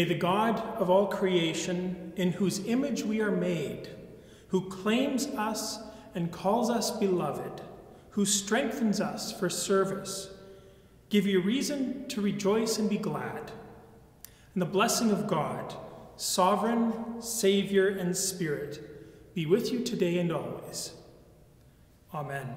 May the God of all creation, in whose image we are made, who claims us and calls us beloved, who strengthens us for service, give you reason to rejoice and be glad. And the blessing of God, sovereign, Savior, and Spirit, be with you today and always. Amen.